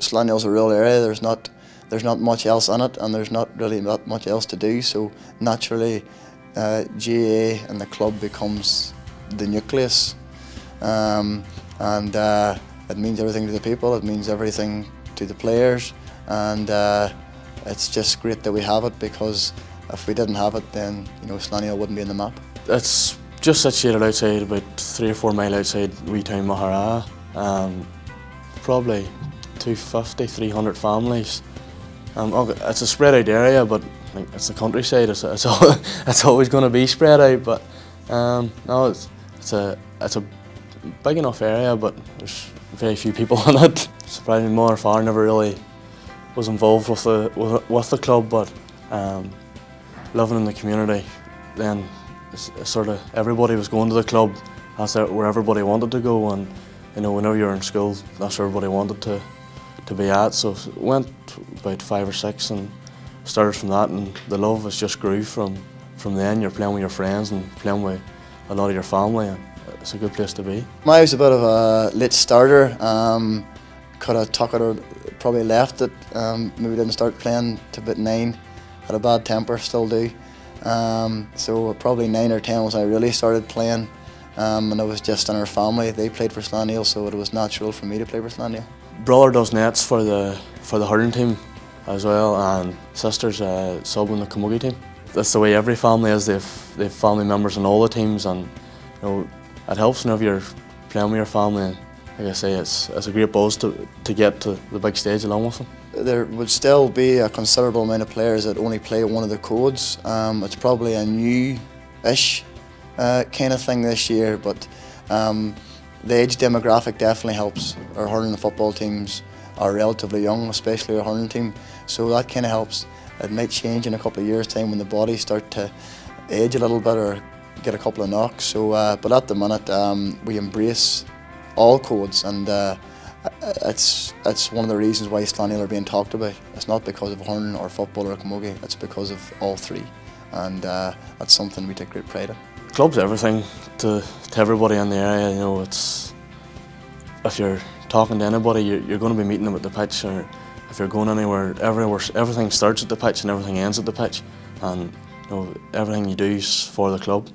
Slaughtneil's a rural area. There's not there's not much else in it, and there's not really that much else to do. So naturally, uh, GAA and the club becomes the nucleus, um, and uh, it means everything to the people. It means everything to the players, and uh, it's just great that we have it because if we didn't have it, then you know Slaughtneil wouldn't be in the map. It's just situated outside, about three or four mile outside wee town Maghera. Um, probably 250, 300 families. Um, it's a spread out area, but like, it's the countryside. It's, it's, all, it's always going to be spread out. But um, no, it's, it's a it's a big enough area, but there's very few people in it. Surprisingly, Mother Farr never really was involved with the with, with the club, but um, living in the community, then sort of everybody was going to the club. That's where everybody wanted to go, and you know, whenever you're in school, that's where everybody wanted to to be at. So went about five or six and started from that, and the love has just grew from from then. You're playing with your friends and playing with a lot of your family, and it's a good place to be. I was a bit of a late starter. Um, could have took it or probably left it. Um, maybe didn't start playing to about nine. Had a bad temper, still do. Um, so probably nine or ten was I really started playing. Um, and it was just in our family. They played for Slaughtneil, so it was natural for me to play for Slaughtneil. Brother does nets for the for the hurling team as well, and sister's uh, sub in the camogie team. That's the way every family is. They've they've family members in all the teams, and you know it helps whenever you're playing with your family. And like I say, it's it's a great buzz to to get to the big stage along with them. There would still be a considerable amount of players that only play one of the codes. Um, it's probably a new-ish uh, kind of thing this year, but um, the age demographic definitely helps. Our hurling football teams are relatively young, especially our hurling team, so that kind of helps. It might change in a couple of years' time when the bodies start to age a little bit or get a couple of knocks. So, uh, but at the minute, um, we embrace all codes, and uh, it's it's one of the reasons why Slaughtneil are being talked about. It's not because of hurling or football or camogie. It's because of all three, and uh, that's something we take great pride in. Club's everything to, to everybody in the area. You know, it's if you're talking to anybody, you're, you're going to be meeting them at the pitch, or if you're going anywhere, everywhere, everything starts at the pitch and everything ends at the pitch, and you know, everything you do is for the club.